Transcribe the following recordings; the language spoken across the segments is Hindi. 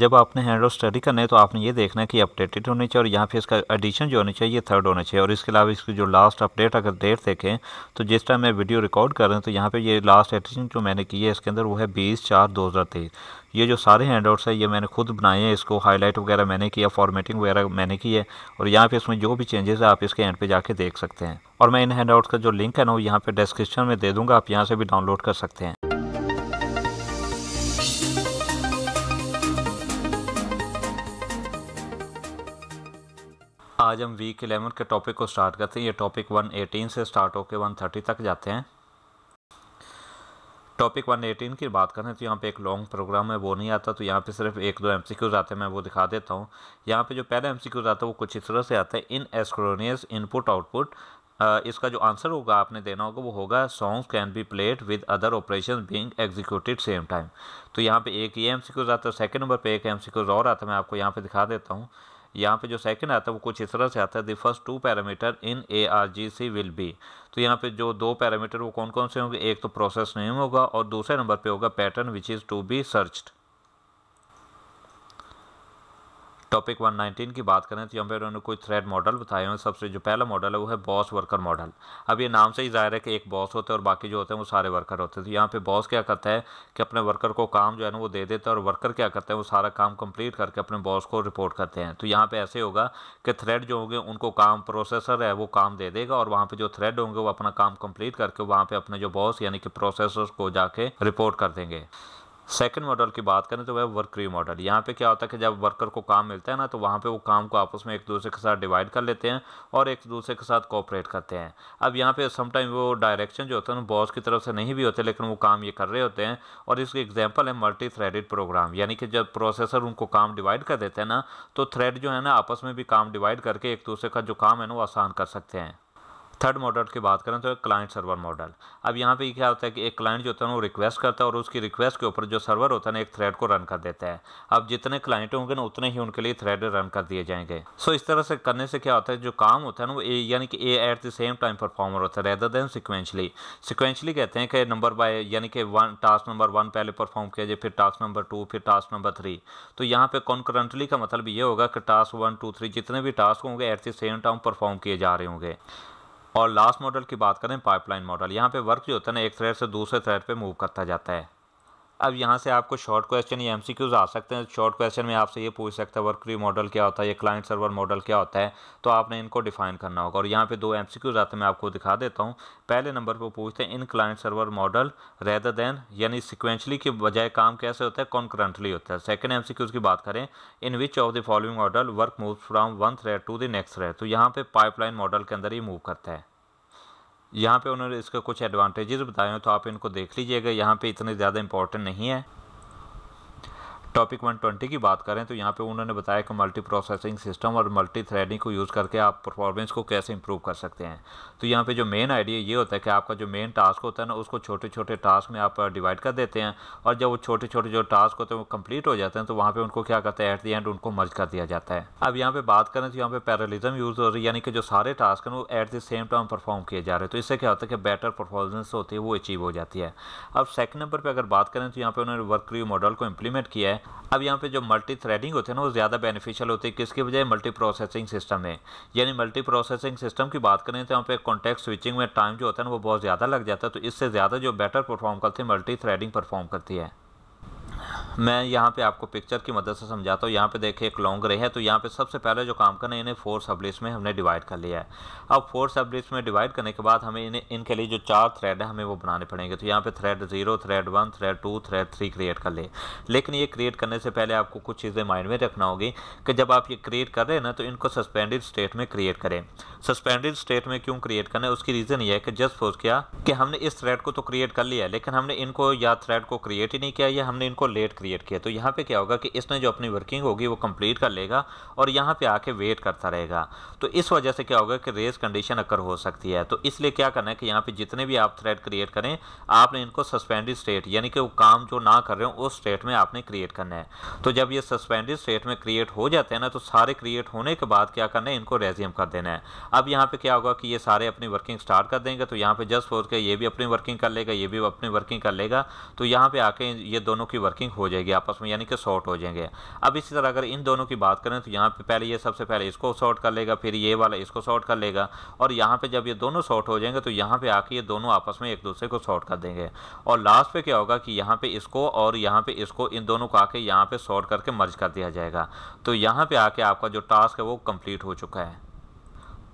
जब आपने हैंड आउट स्टडी करना है तो आपने ये देखना है कि अपडेटेड होनी चाहिए और यहाँ पे इसका एडिशन जो होनी चाहिए थर्ड होना चाहिए। और इसके अलावा इसकी जो लास्ट अपडेट अगर डेट देखें तो जिस टाइम मैं वीडियो रिकॉर्ड कर रहा हूँ तो यहाँ पे ये लास्ट एडिशन जो मैंने की है, इसके अंदर वो है बीस चार दो हज़ार तेईस। ये जो सारे हैंड आउट्स है, ये मैंने खुद बनाए हैं, इसको हाईलाइट वगैरह मैंने किया फॉर्मेटिंग वगैरह मैंने की है और यहाँ पे इसमें जो भी चेंजेस है, आप इसके एंड पे जाके देख सकते हैं। और मैं इन हैंड आउट्स का जो लिंक है ना, वो यहाँ पे डिस्क्रिप्शन में दे दूँगा, आप यहाँ से भी डाउनलोड कर सकते हैं। आज हम वीक एलेवन के टॉपिक को स्टार्ट करते हैं। ये टॉपिक 118 से स्टार्ट होकर 130 तक जाते हैं। टॉपिक 118 की बात करें तो यहाँ पे एक लॉन्ग प्रोग्राम है, वो नहीं आता तो यहाँ पे सिर्फ़ एक दो एम आते हैं, मैं वो दिखा देता हूँ। यहाँ पे जो पहला एम आता है, वो कुछ इस तरह से आता है। इन एस्क्रोनियस इनपुट आउटपुट इसका जो आंसर होगा, आपने देना होगा, वो होगा songs can be played with other operation being executed same time तो यहाँ पे एक ये एम आता है सेकंड नंबर पे एक एम और आता है, मैं आपको यहाँ पे दिखा देता हूँ। यहाँ पे जो सेकंड आता है, वो कुछ इस तरह से आता है the first two parameter in A R G C will be तो यहाँ पे जो दो पैरामीटर वो कौन कौन से होंगे? एक तो प्रोसेस नेम होगा और दूसरे नंबर पे होगा pattern which is to be searched topic 119 की बात करें तो यहाँ पे उन्होंने कोई थ्रेड मॉडल बताए हैं। सबसे जो पहला मॉडल है, वो है बॉस वर्कर मॉडल अब ये नाम से ही ज़ाहिर है कि एक बॉस होता है और बाकी जो होते हैं, वो सारे वर्कर होते हैं। तो यहाँ पे बॉस क्या करता है कि अपने वर्कर को काम जो है ना, वो दे देता है और वर्कर क्या करता है, वो सारा काम कंप्लीट करके अपने बॉस को रिपोर्ट करते हैं। तो यहाँ पर ऐसे होगा कि थ्रेड जो होंगे, उनको काम प्रोसेसर है, वो काम दे देगा और वहाँ पर जो थ्रेड होंगे, वो अपना काम कंप्लीट करके वहाँ पर अपने जो बॉस यानी कि प्रोसेसर को जाके रिपोर्ट कर देंगे। सेकंड मॉडल की बात करें तो वह वर्क क्री मॉडल। यहाँ पे क्या होता है कि जब वर्कर को काम मिलता है ना तो वहाँ पे वो काम को आपस में एक दूसरे के साथ डिवाइड कर लेते हैं और एक दूसरे के साथ कोऑपरेट करते हैं। अब यहाँ पे समटाइम वो डायरेक्शन जो होता है ना बॉस की तरफ़ से नहीं भी होते, लेकिन वो काम ये कर रहे होते हैं और इसकी एग्ज़ाम्पल है मल्टी थ्रेडेड प्रोग्राम यानी कि जब प्रोसेसर उनको काम डिवाइड कर देते हैं ना तो थ्रेड जो है ना, आपस में भी काम डिवाइड करके एक दूसरे का जो काम है ना, वो आसान कर सकते हैं। थर्ड मॉडल की बात करें तो क्लाइंट सर्वर मॉडल अब यहाँ पे क्या होता है कि एक क्लाइंट जो होता है वो रिक्वेस्ट करता है और उसकी रिक्वेस्ट के ऊपर जो सर्वर होता है ना, एक थ्रेड को रन कर देता है। अब जितने क्लाइंट होंगे ना, उतने ही उनके लिए थ्रेड रन कर दिए जाएँगे। सो इस तरह से करने से क्या होता है, जो काम होता है ना, वो यानी कि a at the same time performer होता है रेदर देन सिक्वेंशली सिक्वेंशली कहते हैं कि नंबर बाय यानी कि वन टास्क नंबर वन पहले परफॉर्म किया जाए, फिर टास्क नंबर टू फिर टास्क नंबर थ्री तो यहाँ पे कॉन्करेंटली का मतलब ये होगा कि टास्क वन टू थ्री जितने भी टास्क होंगे at the same time perform किए जा रहे होंगे। और लास्ट मॉडल की बात करें पाइपलाइन मॉडल यहाँ पे वर्क जो होता है ना, एक थ्रेड से दूसरे थ्रेड पे मूव करता जाता है। अब यहाँ से आपको शॉर्ट क्वेश्चन या एमसीक्यूज आ सकते हैं। शॉर्ट क्वेश्चन में आपसे ये पूछ सकता है वर्क फ्री मॉडल क्या होता है, या क्लाइंट सर्वर मॉडल क्या होता है? तो आपने इनको डिफाइन करना होगा। और यहाँ पे दो एमसीक्यूज आते हैं, मैं आपको दिखा देता हूँ। पहले नंबर पर पूछते हैं in client server model rather than यानी सिक्वेंशली के बजाय काम कैसे होता है कॉन्करेंटली होता है। सेकंड एमसीक्यूज की बात करें in which of the following model work move from one thread to the next thread तो यहाँ पर पाइपलाइन मॉडल के अंदर ही मूव करता है। यहाँ पे उन्होंने इसके कुछ एडवांटेजेस बताए हैं तो आप इनको देख लीजिएगा। यहाँ पे इतने ज़्यादा इंपॉर्टेंट नहीं है। टॉपिक 120 की बात करें तो यहाँ पे उन्होंने बताया कि मल्टी प्रोसेसिंग सिस्टम और मल्टी थ्रेडिंग को यूज़ करके आप परफॉर्मेंस को कैसे इंप्रूव कर सकते हैं। तो यहाँ पे जो मेन आइडिया ये होता है कि आपका जो मेन टास्क होता है ना, उसको छोटे छोटे टास्क में आप डिवाइड कर देते हैं और जब वो छोटे छोटे जो टास्क होते हैं वो कंप्लीट हो जाते हैं तो वहाँ पर उनको क्या करते हैं एट दी एंड उनको मर्ज कर दिया जाता है। अब यहाँ पर बात करें तो यहाँ पे पैरालिज्म यूज़ हो रही है, यानी कि जो सारे टास्क हैं वो at the same time perform किए जा रहे हैं। तो इससे क्या होता है कि बेटर परफॉर्मेंस होती है, वो अचीव हो जाती है। अब सेकंड नंबर पर अगर बात करें तो यहाँ पर उन्होंने वर्क रिव्यू मॉडल को इम्प्लीमेंट किया है। अब यहाँ पे जो मल्टी थ्रेडिंग होते हैं ना, वो ज़्यादा बेनिफिशियल होती है। किसकी बजाय मल्टी प्रोसेसिंग सिस्टम में। यानी मल्टी प्रोसेसिंग सिस्टम की बात करें तो यहाँ पे कॉन्टेक्ट स्विचिंग में टाइम जो होता है ना, वो बहुत ज़्यादा लग जाता है। तो इससे ज़्यादा जो बेटर परफॉर्म करती है मल्टी थ्रेडिंग परफॉर्म करती है। मैं यहाँ पे आपको पिक्चर की मदद से समझाता हूँ। यहाँ पे देखिए एक लॉन्ग रे है तो यहाँ पे सबसे पहले जो काम करना है, इन्हें फोर सबलिस में हमने डिवाइड कर लिया है। अब फोर सबलिस में डिवाइड करने के बाद हमें इन्हें, इनके लिए जो चार थ्रेड है, हमें वो बनाने पड़ेंगे। तो यहाँ पे thread zero thread one thread two thread three create कर ले। लेकिन ये क्रिएट करने से पहले आपको कुछ चीज़ें माइंड में रखना होगी कि जब आप ये क्रिएट कर रहे हैं ना तो इनको सस्पेंडेड स्टेट में क्रिएट करें। सस्पेंडेड स्टेट में क्यों क्रिएट करना है, उसकी रीज़न ये है कि जस्ट फोर्स किया कि हमने इस थ्रेड को तो क्रिएट कर लिया लेकिन हमने इनको या थ्रेड को क्रिएट ही नहीं किया, या हमने इनको लेट क्रिएट किया। तो यहाँ पे क्या होगा कि इसने जो अपनी वर्किंग होगी वो कंप्लीट कर लेगा और यहाँ पे आके वेट करता रहेगा। तो इस वजह से क्या होगा कि रेस कंडीशन अकर हो सकती है। तो इसलिए क्या करना है कि यहाँ पे जितने भी आप थ्रेड क्रिएट करें, आपने इनको सस्पेंडेड स्टेट यानी कि वो काम जो ना कर रहे हो, उस स्टेट में आपने क्रिएट करना है। तो जब ये सस्पेंडेड स्टेट में क्रिएट हो जाते हैं ना तो सारे क्रिएट होने के बाद क्या करना है, इनको रेजियम कर देना है। अब यहाँ पे क्या होगा कि ये सारे अपनी वर्किंग स्टार्ट कर देंगे तो यहाँ पे जस्ट फोर्स के ये भी अपनी वर्किंग कर लेगा, ये भी अपनी वर्किंग कर लेगा। तो यहाँ पे आके ये दोनों की वर्किंग हो जाएगी, आपस में यानी कि शॉर्ट हो जाएँगे। अब इसी तरह अगर इन दोनों की बात करें तो यहाँ पे पहले ये सबसे पहले इसको शॉर्ट कर लेगा, फिर ये वाला इसको शॉर्ट कर लेगा, और यहाँ पे जब ये दोनों शॉर्ट हो जाएँगे तो यहाँ पे आके ये दोनों आपस में एक दूसरे को शॉर्ट कर देंगे। और लास्ट पे क्या होगा कि यहाँ पे इसको और यहाँ पे इसको इन दोनों को आके यहाँ पे शॉर्ट करके मर्ज कर दिया जाएगा। तो यहाँ पे आके आपका जो टास्क है, वो कंप्लीट हो चुका है।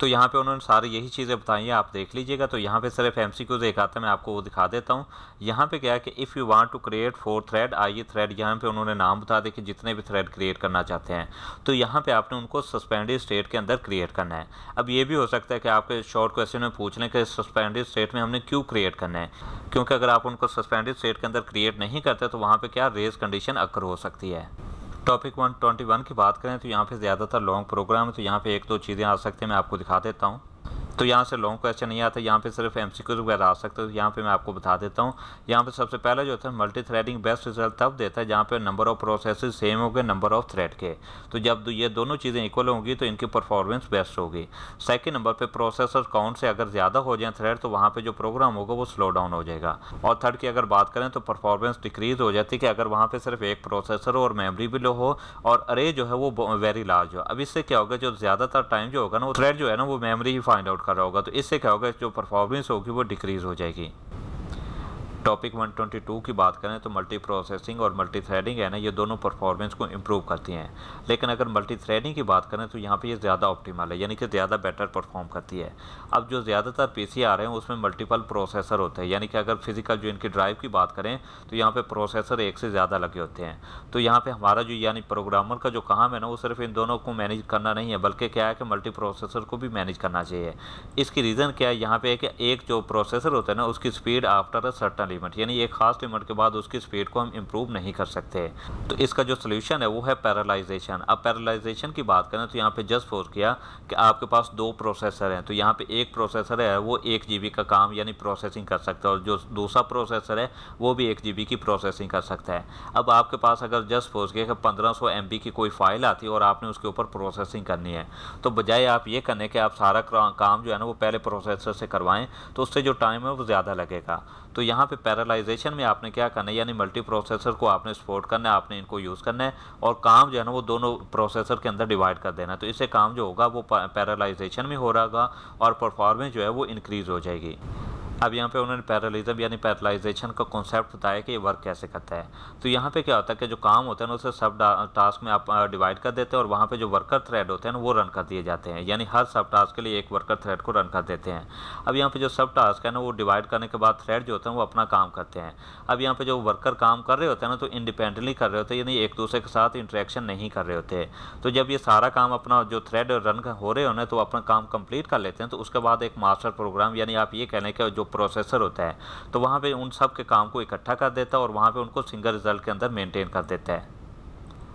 तो यहाँ पे उन्होंने सारी यही चीज़ें बताई हैं, आप देख लीजिएगा। तो यहाँ पे सिर्फ़ एम सी क्यूज़ एक आता है, मैं आपको वो दिखा देता हूँ। यहाँ पे क्या है कि if you want to create four thread आइए थ्रेड यहाँ पे उन्होंने नाम बता दें कि जितने भी थ्रेड क्रिएट करना चाहते हैं। तो यहाँ पे आपने उनको सस्पेंडेड स्टेट के अंदर क्रिएट करना है। अब ये भी हो सकता है कि आपके शॉर्ट क्वेश्चन में पूछ लें कि सस्पेंडेड स्टेट में हमने क्यों क्रिएट करना है? क्योंकि अगर आप उनको सस्पेंडेड स्टेट के अंदर क्रिएट नहीं करते तो वहाँ पर क्या रेस कंडीशन अक्र हो सकती है। टॉपिक वन ट्वेंटी वन की बात करें तो यहाँ पे ज़्यादातर लॉन्ग प्रोग्राम है तो यहाँ पे एक दो चीज़ें आ सकती हैं, मैं आपको दिखा देता हूँ। तो यहाँ से लॉन्ग क्वेश्चन नहीं आता, यहाँ पे सिर्फ़ एम सी वगैरह आ सकते हैं। तो यहाँ पे मैं आपको बता देता हूँ। यहाँ पे सबसे पहले जो है मल्टी थ्रेडिंग बेस्ट रिज़ल्ट तब देता है जहाँ पे नंबर ऑफ़ प्रोसेस सेम हो गए नंबर ऑफ़ थ्रेड के। तो जब ये दोनों चीज़ें इक्वल होंगी तो इनकी परफॉर्मेंस बेस्ट होगी। सेकेंड नंबर पर प्रोसेसर काउंट से, अगर ज़्यादा हो जाए थ्रेड तो वहाँ पर जो प्रोग्राम होगा, वो स्लो डाउन हो जाएगा। और थर्ड की अगर बात करें तो परफॉर्मेंस डिक्रीज हो जाती है कि अगर वहाँ पर सिर्फ़ एक प्रोसेसर और मेमरी भी लो हो, और अरे जो है, वो वेरी लार्ज हो। अब इससे क्या होगा, जो ज़्यादातर टाइम जो होगा ना, वो थ्रेड जो है ना, वो मेमरी ही फाइंड आउट कर रहा होगा तो इससे क्या होगा जो परफॉर्मेंस होगी वो डिक्रीज़ हो जाएगी। टॉपिक 122 की बात करें तो मल्टी प्रोसेसिंग और मल्टी थ्रेडिंग है ना, ये दोनों परफॉर्मेंस को इम्प्रूव करती हैं। लेकिन अगर मल्टी थ्रेडिंग की बात करें तो यहाँ पे ये ज़्यादा ऑप्टिमल है, यानी कि ज़्यादा बेटर परफॉर्म करती है। अब जो ज़्यादातर पी सी आ रहे हैं, उसमें मल्टीपल प्रोसेसर होते हैं, यानी कि अगर फ़िज़िकल जो इनकी ड्राइव की बात करें तो यहाँ पर प्रोसेसर एक से ज़्यादा लगे होते हैं। तो यहाँ पर हमारा जो, यानी प्रोग्रामर का जो काम है ना, वो सिर्फ़ इन दोनों को मैनेज करना नहीं है, बल्कि क्या है कि मल्टी प्रोसेसर को भी मैनेज करना चाहिए। इसकी रीज़न क्या है? यहाँ पर एक जो प्रोसेसर होता है ना, उसकी speed after a certain limit यानी एक खास लिमिट के बाद उसकी स्पीड को हम इम्प्रूव नहीं कर सकते। तो इसका जो सोल्यूशन है, वो है पैरालाइजेशन अब पैरालाइजेशन की बात करें तो यहाँ पे जस्ट फोर्स किया कि आपके पास दो प्रोसेसर हैं। तो यहाँ पे एक प्रोसेसर है, वो एक जी का काम, यानी प्रोसेसिंग कर सकता है। और जो दूसरा प्रोसेसर है, वो भी एक जी की प्रोसेसिंग कर सकता है। अब आपके पास अगर जस्ट फोर्स किया कि पंद्रह सौ की कोई फ़ाइल आती है और आपने उसके ऊपर प्रोसेसिंग करनी है तो बजाय आप ये करने के आप सारा काम जो है ना, वो पहले प्रोसेसर से करवाएँ तो उससे जो टाइम है, वो ज़्यादा लगेगा। तो यहाँ पे पैरालाइजेशन में आपने क्या करना है? यानी मल्टी प्रोसेसर को आपने सपोर्ट करना है, आपने इनको यूज़ करना है और काम जो है ना वो दोनों प्रोसेसर के अंदर डिवाइड कर देना है। तो इससे काम जो होगा वो पैरालाइजेशन में हो रहा होगा और परफॉर्मेंस जो है वो इंक्रीज़ हो जाएगी। अब यहाँ पे उन्होंने पैरालिज्म यानी पैरालाइजेशन का कॉन्सेप्ट बताया कि ये वर्क कैसे करता है। तो यहाँ पे क्या होता है कि जो काम होता है ना, उसे सब टास्क में आप डिवाइड कर देते हैं और वहाँ पे जो वर्कर थ्रेड होते हैं ना, वो रन कर दिए जाते हैं। यानी हर सब टास्क के लिए एक वर्कर थ्रेड को रन कर देते हैं। अब यहाँ पर जो सब टास्क है ना, वो डिवाइड करने के बाद थ्रेड जो होते हैं, वो अपना काम करते हैं। अब यहाँ पर जो वर्कर काम कर रहे होते हैं ना तो इंडिपेंडेंटली कर रहे होते हैं, यानी एक दूसरे के साथ इंट्रैक्शन नहीं कर रहे होते। तो जब ये सारा काम अपना जो थ्रेड रन हो रहे होने तो अपना काम कंप्लीट कर लेते हैं तो उसके बाद एक मास्टर प्रोग्राम यानी आप ये कहने का जो प्रोसेसर होता है तो वहाँ पे उन सब के काम को इकट्ठा कर देता है और वहाँ पे उनको सिंगल रिज़ल्ट के अंदर मेंटेन कर देता है।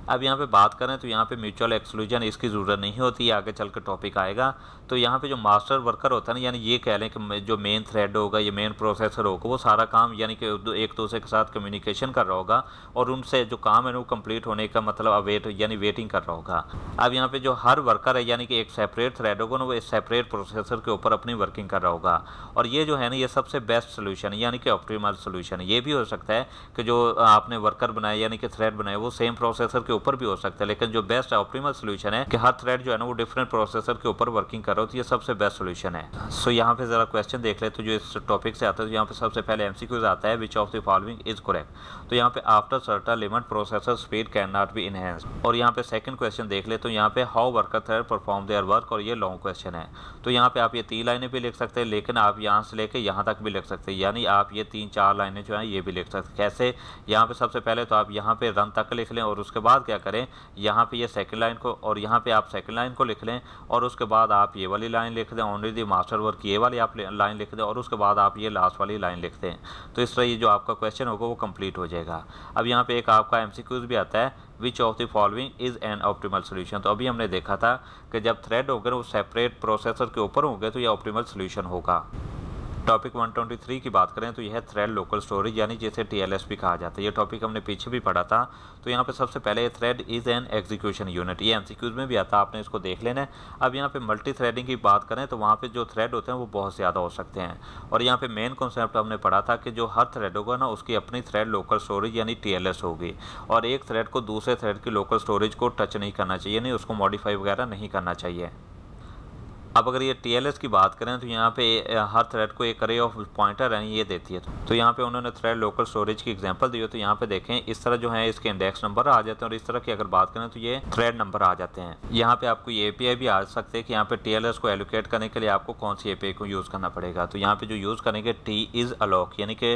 अब यहाँ पे बात करें तो यहाँ पे म्यूचुअल एक्सक्लूजन इसकी ज़रूरत नहीं होती आगे चल के टॉपिक आएगा। तो यहाँ पे जो मास्टर वर्कर होता है ना, यानी ये कह लें कि जो मेन थ्रेड होगा, ये मेन प्रोसेसर होगा, वो सारा काम यानी कि एक दूसरे के साथ कम्युनिकेशन कर रहा होगा और उनसे जो काम है वो कंप्लीट होने का मतलब अवेट यानी वेटिंग कर रहा होगा। अब यहाँ पे जो हर वर्कर है, यानी कि एक सेपरेट थ्रेड होगा ना, वो सेपरेट प्रोसेसर के ऊपर अपनी वर्किंग कर रहा होगा। और ये जो है ना, ये सबसे बेस्ट सोल्यूशन यानी कि ऑप्टीमल सोल्यूशन ये भी हो सकता है कि जो आपने वर्कर बनाए यानी कि थ्रेड बनाए वो सेम प्रोसेसर के ऊपर भी हो सकता है, लेकिन जो बेस्ट ऑप्टीमल सोल्यूशन है कि हर थ्रेड जो है ना, वो डिफरेंट प्रोसेसर के ऊपर वर्किंग कर रहा हो तो ये सबसे बेस्ट सोल्यूशन है। सो यहाँ पे जरा क्वेश्चन देख ले तो जो इस टॉपिक से आता है तो यहाँ पे सबसे पहले एमसीक्यूज आता है which of the following is correct तो यहाँ पे after certain limit processor speed can not be enhance और यहाँ पे सेकंड क्वेश्चन देख ले तो यहाँ पे how worker thread perform their work और ये लॉन्ग क्वेश्चन है। तो यहाँ पे आप ये तीन लाइनें भी लिख सकते हैं, लेकिन आप यहाँ से लेकर यहाँ तक भी लिख सकते हैं, यानी आप ये तीन चार लाइनें जो है, ये भी लिख सकते हैं। कैसे? यहाँ पे सबसे पहले तो आप यहाँ पे रन तक लिख लें, और उसके बाद क्या करें? यहाँ पे ये सेकंड लाइन को और यहाँ पे आप सेकंड लाइन को लिख लें और उसके बाद आप ये वाली लाइन लिख दें ओनली दी मास्टर वर्क ये वाली आप लाइन लिख दें और उसके बाद आप ये लास्ट वाली लाइन लिख दें। तो इस तरह ये जो आपका क्वेश्चन होगा वो कंप्लीट हो जाएगा। अब यहाँ पे एक आपका एम भी आता है which of the following is an optimal solution तो अभी हमने देखा था कि जब थ्रेड होगा वो सेपरेट प्रोसेसर के ऊपर होंगे तो ये ऑप्टीमल सोल्यूशन होगा। टॉपिक 123 की बात करें तो यह थ्रेड लोकल स्टोरेज यानी जिसे टीएलएस भी कहा जाता है। ये टॉपिक हमने पीछे भी पढ़ा था। तो यहाँ पे सबसे पहले ये thread is an execution unit ये एमसीक्यूज में भी आता आपने इसको देख लेना है। अब यहाँ पे मल्टी थ्रेडिंग की बात करें तो वहाँ पे जो थ्रेड होते हैं वो बहुत ज़्यादा हो सकते हैं। और यहाँ पे मेन कॉन्सेप्ट हमने पढ़ा था कि जो हर थ्रेड होगा ना, उसकी अपनी थ्रेड लोकल स्टोरेज यानी TLS होगी। और एक थ्रेड को दूसरे थ्रेड की लोकल स्टोरेज को टच नहीं करना चाहिए, नहीं, उसको मॉडिफाई वगैरह नहीं करना चाहिए। अब अगर ये TLS की बात करें तो यहाँ पे हर थ्रेड को एक अरे ऑफ़ पॉइंटर है ये देती है। तो यहाँ पे उन्होंने थ्रेड लोकल स्टोरेज की एग्जांपल दी हो तो यहाँ पे देखें, इस तरह जो है इसके इंडेक्स नंबर आ जाते हैं और इस तरह की अगर बात करें तो ये थ्रेड नंबर आ जाते हैं। यहाँ पे आपको ये ए भी आ सकते हैं कि यहाँ पे TLS को एलोकेट करने के लिए आपको कौन सी ए को यूज़ करना पड़ेगा। तो यहाँ पे जो यूज़ करेंगे टी इज़ अलॉक यानी कि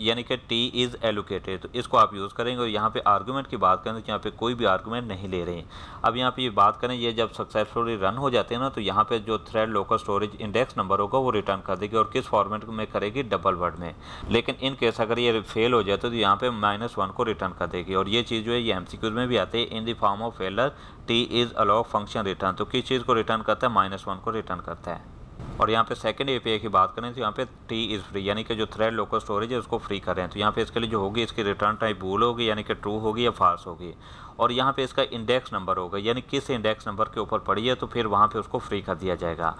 यानी कि टी इज़ एलोकेटेड तो इसको आप यूज़ करेंगे और यहाँ पे आर्गूमेंट की बात करें तो यहाँ पे कोई भी आर्गूमेंट नहीं ले रहे हैं। अब यहाँ पे ये बात करें, ये जब सक्सेसफुली रन हो जाते हैं ना तो यहाँ पे जो thread local storage index number होगा, वो रिटर्न कर देगी और किस फॉर्मेट में करेगी? डबल वर्ड में। लेकिन इन केस अगर ये फेल हो जाए तो यहाँ पे माइनस वन को रिटर्न कर देगी। और ये चीज़ जो है, ये एम में भी आती है। In the form of failure T is allow function return तो किस चीज़ को रिटर्न करता है? माइनस वन को रिटर्न करता है। और यहाँ पे सेकंड एपीआई की बात करें तो यहाँ पे टी इज़ फ्री यानी कि जो थ्रेड लोकल स्टोरेज है, उसको फ्री कर रहे हैं। तो यहाँ पे इसके लिए जो होगी, इसकी रिटर्न टाइप भूल होगी, यानी कि ट्रू होगी या फाल्स होगी। और यहाँ पे इसका इंडेक्स नंबर होगा, यानी किस इंडेक्स नंबर के ऊपर पड़ी है तो फिर वहाँ पर उसको फ्री कर दिया जाएगा।